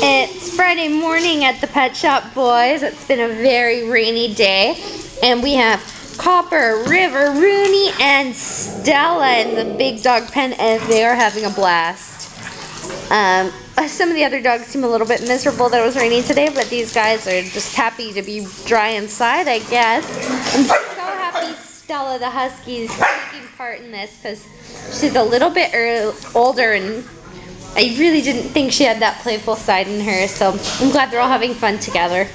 It's Friday morning at the Pet Shop Boys. It's been a very rainy day. And we have Copper, River, Rooney, and Stella in the big dog pen, and they are having a blast. Um, some of the other dogs seem a little bit miserable that it was raining today, but these guys are just happy to be dry inside, I guess. I'm so happy Stella the Husky is taking part in this because she's a little bit er older and I really didn't think she had that playful side in her, so I'm glad they're all having fun together.